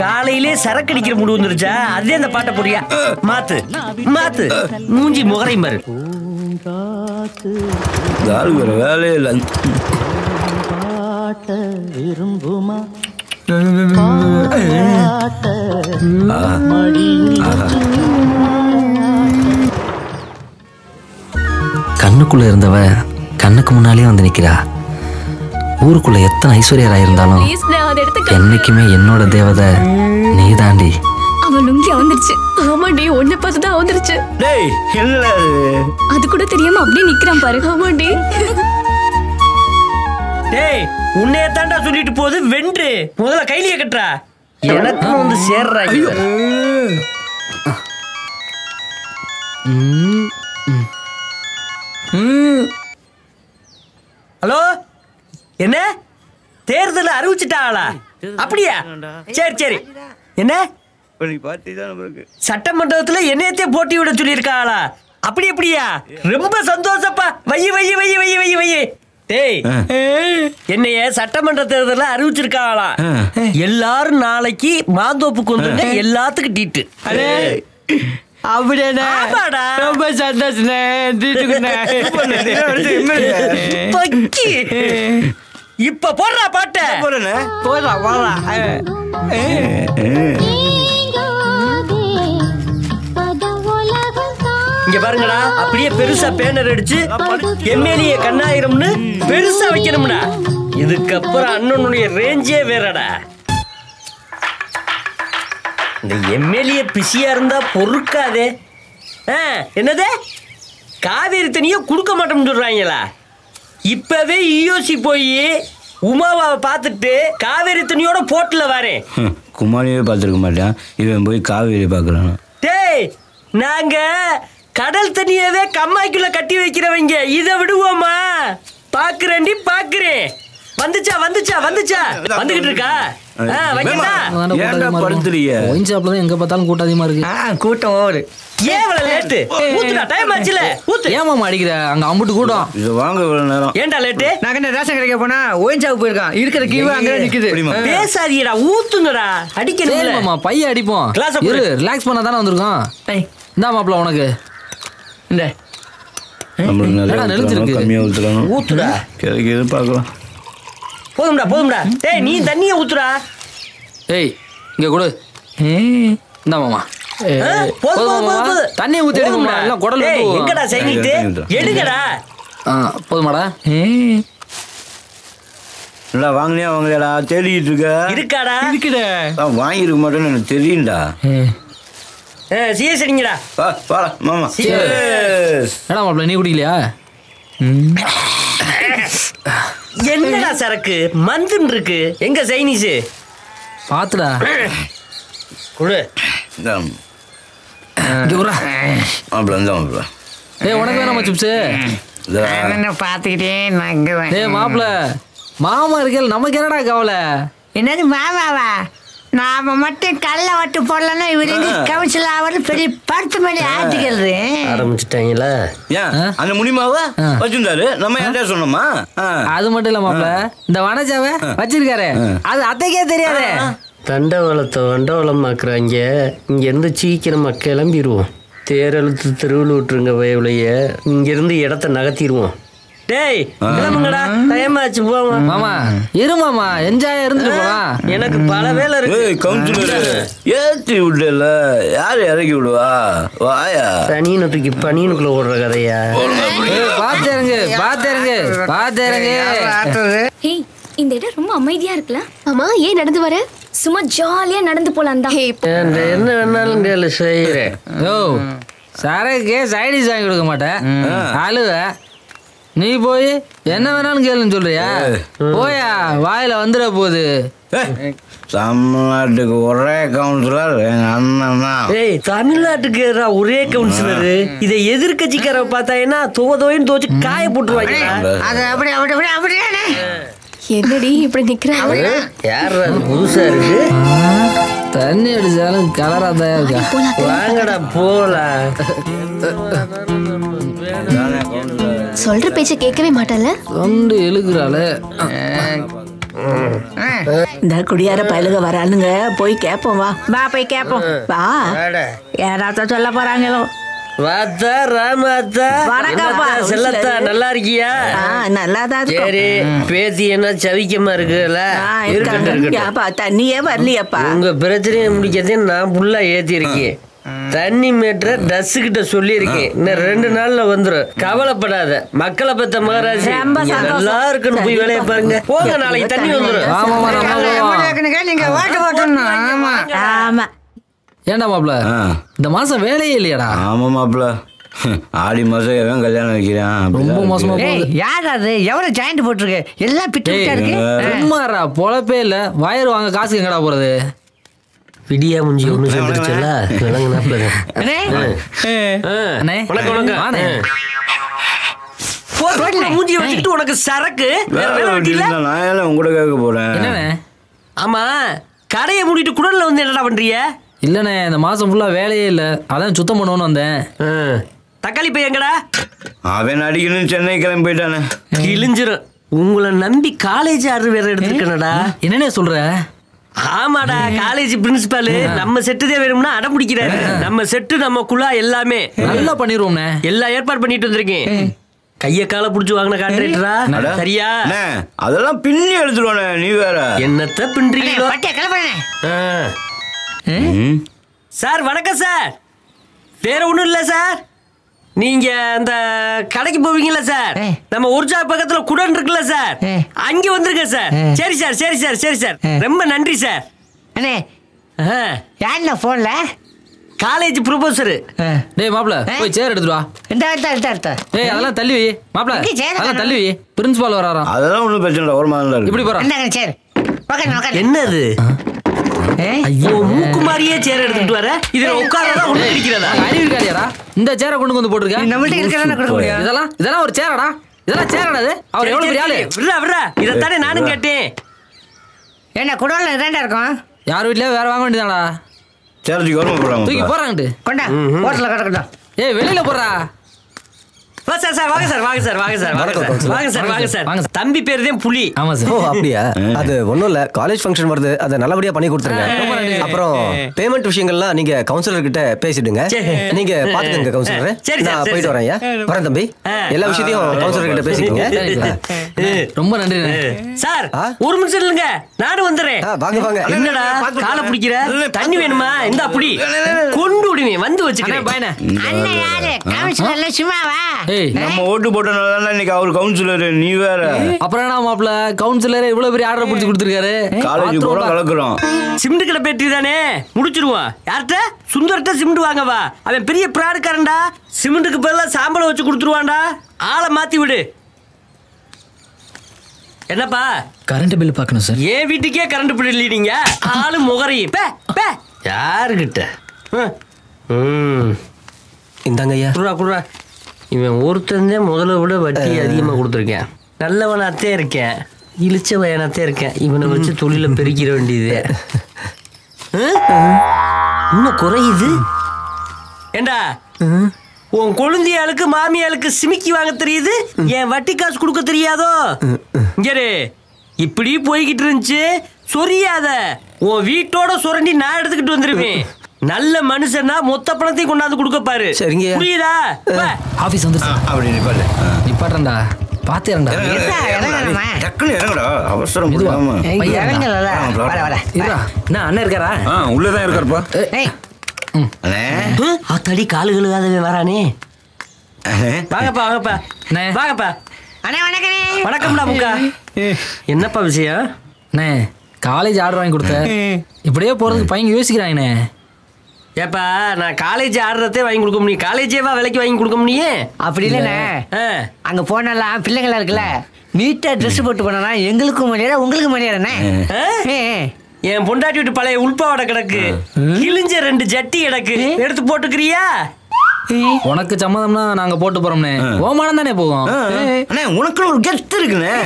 காலையிலே சரக்கு அடிக்கிற முடி வந்துருச்சா? அதே அந்த பாட்டை புரியா மாத்து மாத்து. மூஞ்சி முகரை வேற வேலையே இல்லை. பாட்ட விரும்புமா? கண்ணுக்குள்ள இருந்தவ கண்ணுக்கு முன்னாலே வந்து நிக்கிறா. ஊருக்குள்ள எத்தனை ஐஸ்வர்யரா இருந்தாலும் என்னைக்குமே என்னோட தேவதை நீ தாண்டி அவன் லுங்கி வந்துருச்சு ஆமாண்டி உன்னை பார்த்து தான் வந்துருச்சு இது? அது கூட தெரியாம அப்படியே நிக்கிறான் பாரு. ஆமாண்டி. டேய் உன்னைய தாண்டா சொல்லிட்டு போகுது வென்று. முதல்ல கைலிய கட்டுறா. எனக்கும் வந்து சேர்றா. ஹலோ? என்ன? தேர்தல் அறிவிச்சிட்டாங்களா அப்படியா? சரி சரி. என்ன? சட்டமன்றத்துல என்னையத்தே போட்டி விட சொல்லியிருக்காங்களா அப்படி அப்படியா? ரொம்ப சந்தோஷப்பா. வைய வைய வைய வைய வைய வைய. டேய் என்னைய சட்டமன்ற தேர்தல அறிவிச்சிருக்காங்களா? எல்லாரும் நாளைக்கு மாந்தோப்புக்கு வந்துருங்க எல்லாத்துக்கும் டீட்டு. அப்படியாண்ணே ஆமாடா. ரொம்ப பக்கி. இப்ப போடுறா பாட்ட. போறேண்ணே போடா இங்க பாருங்கடா அப்படியே பெருசா பேனர் அடிச்சு எம்எல்ஏ கண்ணாயிரம்னு பெருசா வைக்கணும்டா. இதுக்கப்புறம் அண்ணனுடைய ரேஞ்சே வேறடா. இந்த எம்எல்ஏ பிஸியா இருந்தா பொறுக்காதே. ஆ, என்னது? காவேரி தண்ணியை கொடுக்க மாட்டோம்னு சொல்றாங்களா? இப்பவே இயோசி போய் உமாவை பார்த்துட்டு காவேரி தண்ணியோட போட்டுல வரேன். குமாரியே பார்த்துருக்க மாட்டான். இவன் போய் காவேரி பார்க்குறான். டேய் நாங்க கடல் தண்ணியவே கம்மாய்க்குள்ள கட்டி வைக்கிறவங்க. இத விடுவோமா? பாக்குறேன்டி பாக்குறேன். வந்துச்சா வந்துச்சா வந்துச்சா? வந்துகிட்டு இருக்கா? எங்க பார்த்தாலும் கூட்டம் அதிகமா இருக்கு. கூட்டம் நேரம். ஏன்டா லேட்டு நாங்க என்ன ரேஷன் கடைக்கு போனா ஒயின் ஷாப் போயிருக்கான். இருக்கிற கியூ அங்கே நிக்குது? பேசாதீடா ஊத்துங்கடா. அடிக்கணும் பைய அடிப்போம். ரிலாக்ஸ் பண்ண தானே வந்திருக்கோம் ஏய், இந்தா மாப்பிள உனக்கு. இந்த. நம்மளுக்கு நிறைய என்னடா ஊத்துறானோ, நெளிஞ்சிருக்கு? கம்மியா ஊத்துறானோ? ஊத்துடா. கிடைக்க எது பார்க்கலாம். போதும்டா போதும்டா. டேய் நீ தண்ணிய ஊத்துடா. ஏய் இங்க கொடு. இந்தா மாமா. தண்ணியை ஊத்தி. மாமா, எல்லாம் குடல். எங்கடா சைனிட்டு எடுங்கடா. ஆ போதுமாடா இல்லை வாங்கினியா வாங்கலையாடா? தேடிட்டு இருக்க? இருக்காடா. இருக்குடே வாங்கியிருக்க மாட்டேன்னு எனக்கு தெரியும்டா. சிஎஸ் அடிங்கடா வா வாடா மாமா. Cheers. என்னடா மாப்பிள நீ குடிக்கலையா? என்னடா சரக்கு? மந்துன்னு இருக்கு. எங்க சைனீஸ்? பாத்துடா. குடு. ஏய் உனக்கு வேணாமா சிப்ஸ்? இங்க ஏய் மாப்பிள மாமா இருக்கல நமக்கு என்னடா கவலை? என்னது மாமாவா? நாம மட்டும் கல்ல வட்டு போடலன்னா இவர் எங்க கவுன்சில் ஆவது பெரிய பருத்து மணி ஆட்டுக்கிறது. ஆரம்பிச்சிட்டாங்களா? ஏன் அந்த முடிமாவா வச்சிருந்தாரு. நம்ம யார்கிட்ட சொன்னோமா. அது மட்டும் இல்ல மாப்பிள. இந்த வனஜாவ வச்சிருக்காரு. அது அத்தைக்கே தெரியாதே. தண்டவளத்தை வண்டவளமாக்குறாங்க இங்க இருந்து சீக்கிரமா கிளம்பிடுவோம் தேரெழுத்து தெருவில் விட்டுருங்க வயவுலைய. இங்க இருந்து இடத்த நகர்த்திடுவோம் டேய் கிளம்புங்கடா டைம் ஆச்சு போவோம் மாமா இரு மாமா என்ஜாய் இருந்துட்டு போலாம். எனக்கு பல வேலை இருக்கு. ஏய் கவுன்சிலர் ஏத்தி விடல. யார் இறக்கி விடுவா? வாயா. தனியனை தூக்கி பனியனுக்குள்ள ஓடுற கதையா? ஏய், பாத்து இறங்கு பாத்து இறங்கு பாத்து இறங்கு. ஹேய் இந்த இடம் ரொம்ப அமைதியா இருக்குல்ல? ஆமா ஏன் நடந்து வர? சும்மா ஜாலியா நடந்து போலாம் தான். என்ன வேணாலும் கேளு செய்யறேன் யோ சரக்கு சைடிஸ் வாங்கி கொடுக்க மாட்டேன். அழுவ. நீ போய் என்ன வேணாலும் கேளுன்னு சொல்றியா? போயா வாயில வந்துட போகுது. தமிழ்நாட்டுக்கு ஒரே கவுன்சிலர் எங்க அண்ணன் தான் ஏய் தமிழ்நாட்டுக்கு ஒரே கவுன்சிலர் இதை எதிர்கட்சிக்கார பார்த்தாங்கன்னா துவ துவைன்னு துவச்சு காய போட்டுருவாங்க. அது அப்படி அப்படி அப்படி அப்படியானே என்னடி இப்படி நிக்கிறாங்க? யார் அது புதுசா இருக்கு? தண்ணி அடிச்சாலும் கலரா தான் இருக்கா? வாங்கடா போலாம். சொல்ற பேச்ச கேட்கவே மாட்டல்ல கொண்டு இழுக்கிறாளே இந்த குடியார பயலுக வரானுங்க போய் கேப்போம் வா. வா போய் கேட்போம் வா. யாராச்சும் சொல்ல போறாங்களோ? வாத்தா ராமாத்தா வணக்கம்ப்பா. செல்லத்தா நல்லா இருக்கியா? நல்லாதான் இருக்கும். சரி பேத்தி என்ன சவிக்கமா இருக்குல்ல இருக்கட்டும். தண்ணியே வரலையப்பா. உங்க பிரச்சனையை முடிக்கிறதே நான் ஃபுல்லா ஏத்தி இருக்கேன் தண்ணி மீட்டர டஸ் கிட்ட சொல்லியிருக்கேன் இன்னும் ரெண்டு நாள்ல வந்துரும். கவலைப்படாத. மக்களை பத்த மகாராஜ். நல்லா இருக்குன்னு போய் வேலையை பாருங்க. போங்க நாளைக்கு தண்ணி வந்துரும். நீங்க ஓட்டு போட்டணும் ஆமா. ஆமா. ஏன்டா மாப்ள ஆ. இந்த மாசம் வேலையே இல்லையாடா? ஆமா மாப்பிள. ஆடி மாசம் எவன் கல்யாணம் வைக்கிறான்? ரொம்ப மோசமா யார் அது? எவ்வளவு ஜாயிண்ட் போட்டிருக்கு? எல்லாம் பிட்டு இருக்கு? பொழப்பே இல்ல. வயர் வாங்க காசுக்கு எங்கடா போறது? விடியா முஞ்சி ஒண்ணு சேர்ந்துருச்சுல்ல அண்ணே, அண்ணே. வணக்கம் வணக்கம். வச்சுக்கிட்டு உனக்கு சரக்கு? நான் ஏன் உங்க கூட கேட்க போறேன். என்னண்ணே? ஆமா கடையை மூடிட்டு குடல்ல வந்து என்னடா பண்றீங்க? இல்லண்ணே இந்த மாசம் ஃபுல்லா வேலையே இல்ல. அதான் சுத்தம் பண்ணணும்னு வந்தேன். தக்காளி பை எங்கடா? அவன் அடிக்கணும் சென்னை கிளம்பி போயிட்டானே. கிழிஞ்சிரும். உங்களை நம்பி காலேஜ் ஆர்டர் வேற எடுத்துருக்கனடா. என்னண்ணே சொல்ற? ஆமாடா காலேஜ் பிரின்சிபால் நம்ம செட்டு தான் வேணும்னா அடம் பிடிக்கிறாரு. நம்ம செட்டு நம்ம குழா எல்லாமே. நல்லா பண்ணிடுவோம்ண்ணே எல்லா ஏற்பாடு பண்ணிட்டு வந்திருக்கேன். கைய கால புடிச்சு வாங்கின கான்ட்ராக்டரா. சரியா? அண்ணே, அதெல்லாம் பின்னி எடுத்துருவானே நீ வேற. என்னத்த பின்றீங்களோ. சார் வணக்கம் சார். வேற ஒண்ணும் இல்ல சார். நீங்க அந்த கடைக்கு போவீங்கல்ல சார். நம்ம உற்சா பக்கத்துல குடன் இருக்குல்ல சார். அங்க வந்திருக்கேன் சார். சரி சார் சரி சார் சரி சார். ரொம்ப நன்றி சார். அண்ணே. யாருண்ணே போன்ல காலேஜ் ப்ரொபோசர் டேய் மாப்ள போய் சேர் எடுத்துட்டு வா. இந்த எடுத்தா எடுத்தா எடுத்தா. ஏய் அதெல்லாம் தள்ளி வை. மாப்ள அதெல்லாம்? தள்ளி வை. பிரின்சிபால் வராராம். அதெல்லாம் ஒண்ணும் பிரச்சனை இல்லை தான் இருக்கு. இப்படி போறான் இந்தாங்க சரி உட்காந்து உட்காந்து என்னது? ஐயோ. மூக்கு மாதிரியே சேர் எடுத்துட்டு வர. இதுல உட்காரதா ஒண்ணு இருக்கிறதா அறிவு இருக்காதியாடா. இந்த சேரை கொண்டு வந்து போட்டிருக்க? நம்மள்ட்ட இருக்கிறதா கொடுக்க முடியும்? இதெல்லாம் இதெல்லாம் ஒரு சேரடா இதெல்லாம் சேரடா இது. அவர் எவ்வளவு பெரிய ஆளு? விடுறா விடுறா. இதைத்தானே நானும் கேட்டேன். என்ன குடோல்ல இதாண்டா இருக்கும்? யார் வீட்லயே வேற வாங்க வேண்டியதாடா சேர்த்துக்கு ஓரமாக தூக்கி போகிறாங்க போறாங்கட்டு கொண்டா ஹோட்டல்ல கிடக்கட்டும் ஏய் வெளியில போறா சார் சார் வாங்க சார் வாங்க சார் வாங்க சார் வாங்க சார். வாங்க சார் வாங்க சார். தம்பி பேர் தான் புலி. ஆமா ஓ அப்படியா? அது ஒண்ணும் இல்ல. காலேஜ் ஃபங்க்ஷன் வருது. அதை நல்லபடியா பண்ணி கொடுத்துருங்க. அப்புறம் பேமெண்ட் விஷயங்கள்லாம் நீங்க கவுன்சிலர் கிட்ட பேசிடுங்க. சரி. நீங்க பாத்துக்கங்க கவுன்சிலர் சரி சார், நான் போயிட்டு. வரேன் ஐயா. வரேன் தம்பி. எல்லா விஷயத்தையும் கவுன்சிலர் கிட்ட பேசிக்கோங்க. ரொம்ப நன்றி. சார்? ஒரு நிமிஷம் இல்லைங்க நானும் வந்துடுறேன். வாங்க வாங்க. என்னடா? காலை பிடிக்கிற? தண்ணி வேணுமா? இந்தா புடி கொண்டு விடுவேன். வந்து அண்ணே வச்சுக்கிறேன். அண்ணன் யாரு? சும்மாவா? நம்ம ஓட்டு போட்டனால தான் இன்னைக்கு அவர் கவுன்சிலர் நீ வேற. அப்புறம் என்ன மாப்ள கவுன்சிலர் இவ்வளவு பெரிய ஆர்டர் புடிச்சு கொடுத்துருக்காரு. காலேஜ் போற கலக்குறோம் சிமெண்ட் கடை பேட்டி தானே? முடிச்சிருவான் யார்கிட்ட? சுந்தர்கிட்ட சிமெண்ட் வாங்கவா. அவன் பெரிய பிராடுக்காரன்டா. சிமெண்ட்டுக்கு பதிலா சாம்பலை வச்சு கொடுத்துருவான்டா. ஆளை மாத்தி விடு. என்னப்பா? கரண்ட் பில் பார்க்கணும் சார் என் வீட்டுக்கே கரண்ட் பில் இல்லீங்க ஆளு முகரையும். பே பே. யாருக்கிட்ட ஹம். ம் இந்தாங்க ஐயா. குடுறா குடுறா. இவன் ஒருத்தந்தே முதல்ல விட வட்டி அதிகமாக கொடுத்துருக்கேன். நல்லவனாத்தே இருக்கேன். இழிச்ச வயனாத்தே இருக்கேன். இவனை வச்சு தொழில பெருக்கிற வேண்டியது? இன்னும் குறையுது ஏண்டா? உன் கொழுந்தியாளுக்கு மாமியாளுக்கு சிமிக்கி வாங்க தெரியுது? என் வட்டி காசு கொடுக்க தெரியாதோ? இங்கரு இப்படி போய்கிட்டு இருந்துச்சு. சொரியாத. உன் வீட்டோட சுரண்டி நான் எடுத்துக்கிட்டு வந்துருவேன். நல்ல மனுஷன்னா மொத்த பணத்தையும் கொண்டாந்து கொடுக்க பாரு. சரிங்கய்யா. புரியுதா. ஆபீஸ் வந்துருச்சு. அப்படி நிப்பாட்டு? டக்குன்னு இறங்குடா. அவசரம் வர இருடா. என்ன அண்ணன் இருக்காரா? ஆ உள்ளதான் இருக்காருப்பா. ஏய். அண்ணே? அத்தடி காலு கழுகாதவன் வரானே. வாங்கப்பா வாங்கப்பா. அண்ணே. வாங்கப்பா. அண்ணே வணக்கம்டா முக்கா. என்னப்பா விஷயம்? அண்ணே காலேஜ் ஆர்டர் வாங்கி கொடுத்த இப்படியே போறதுக்கு பையன் யோசிக்கிறாங்கண்ணே ஏப்பா நான் காலேஜ் ஆடுறதே வாங்கி கொடுக்க முடியும். காலேஜேவா விலைக்கு வாங்கி கொடுக்க முடியும்? அப்படி இல்லைண்ணே. ஆ. அங்க போனெல்லாம் பிள்ளைங்களா இருக்குல்ல? நீட்டா ட்ரெஸ் போட்டு போனா எங்களுக்கும் மரியாதை உங்களுக்கும் ஏ. என் பொண்டாட்டி விட்டு பழைய உள்பாவாடை கிடக்கு. கிழிஞ்ச ரெண்டு ஜட்டி கிடக்கு. எடுத்து போட்டுக்கிறியா? உனக்கு சம்மதம்னா நாங்க போட்டு போறோம்னே ஓமானம் தானே போகும் அண்ணே உனக்குன்னு ஒரு கெஸ்ட் இருக்குண்ணே.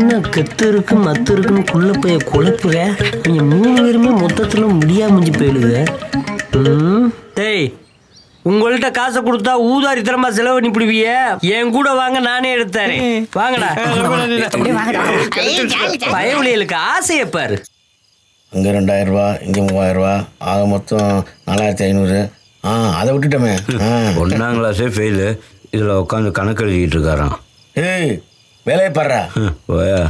என்ன கெத்து இருக்கு மத்து இருக்குன்னு குள்ள போய் குழப்புற? நீங்க மூணு பேருமே மொத்தத்துல முடியாம முடிஞ்சு போயிடுது. டேய் உங்கள்கிட்ட காசை கொடுத்தா ஊதாரித்தனமா செலவு பண்ணிப்பிடுவிய? என் கூட வாங்க நானே எடுத்தாரேன் வாங்கடா. பயவுளியலுக்கு ஆசையை பாரு. இங்கே ரெண்டாயிரம் ரூபா இங்கே மூவாயிரம் ரூபா ஆக மொத்தம் நாலாயிரத்தி ஐநூறு. ஆ அதை விட்டுட்டோமே. ஒன்றாம் கிளாஸே ஃபெயிலு இதில் உட்காந்து கணக்கு எழுதிக்கிட்டு இருக்காராம். ஏய் வேலையை பாடுறா. போயா.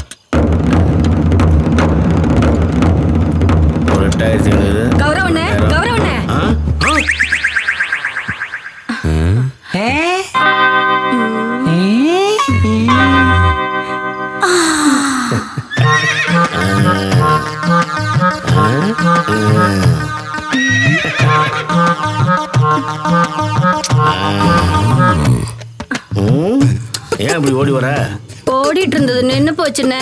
ஒரு எட்டாயிரத்தி ஐநூறு கௌரவண்ணே கௌரவண்ணே. நின்னு போச்சுண்ணே?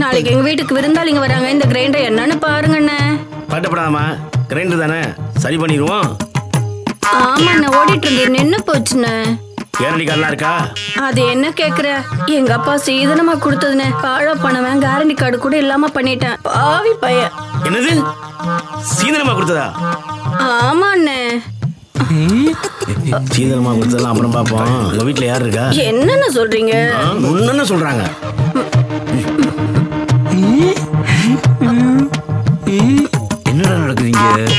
நாளைக்கு எங்க வீட்டுக்கு விருந்தாளிங்க வராங்க. இந்த கிரைண்டர் என்னன்னு பாருங்கண்ணே. பட்டப்படாமா கிரைண்டர் தானே? சரி பண்ணிடுவோம். ஆமாண்ணே ஓடிட்டு இருந்தது நின்னு போச்சுண்ணே? கேரண்டி கார்டெலாம் இருக்கா? அது என்ன கேக்குற? எங்க அப்பா சீதனமா கொடுத்ததுண்ணே. பாழ பண்ணவன் கேரண்டி கார்டு கூட இல்லாம பண்ணிட்டேன். பாவி பையன். என்னது? சீதனமா கொடுத்ததா? ஆமாண்ணே. சீதனமா கொடுத்ததெல்லாம் அப்புறம் பார்ப்போம். உங்க வீட்டில் யார் இருக்கா? என்னென்ன சொல்றீங்க? ஒன்னு சொல்றாங்க? என்னடா நடக்குது இங்க?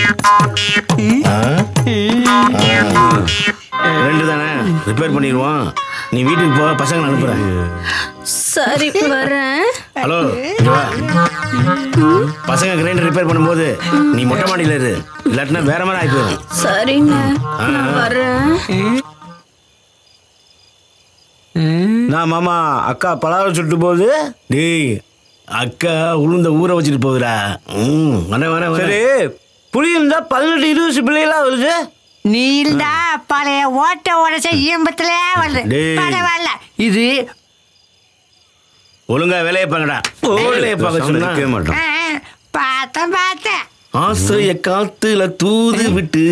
ஆ? ஆ. ரெண்டு தானே ரிப்பேர் பண்ணிடுவோம். நீ வீட்டுக்கு போ பசங்களை அனுப்புறேன். சரி வரேன். ஹலோ. பசங்க கிரைண்டர் ரிப்பேர் பண்ணும்போது நீ மொட்டை மாடியில இரு. இல்லாட்டினா வேற மாதிரி ஆகி போயிடும் சரிண்ணே நான் வரேன். நான் மாமா அக்கா பலாரம் சுட்டு போகுது. டேய் அக்கா உளுந்த ஊற வச்சுட்டு போகுதுடா. ம் வரேன் வரேன் சரி புளி இருந்தா பதினெட்டு இருபது பிள்ளைகளா வருது. நீல்டா பழைய ஓட்ட உடச்ச ஈம்பத்துல வருது. டேய். பரவாயில்ல. இது ஒழுங்கா வேலையை பாங்கடா வேலையை பார்க்க சொன்னா. மாட்டோம். பார்த்தேன் பார்த்தேன். ஆசிரிய காத்துல தூது விட்டு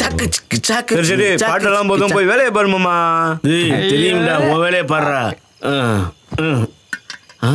சாக்கு சிக்கு சாக்கு சரி பாட்டெல்லாம் போதும். போய் வேலையை பாரு மாமா டேய், தெரியும்டா உன் வேலையை பாடுறா. ஆ, ம். ஆ?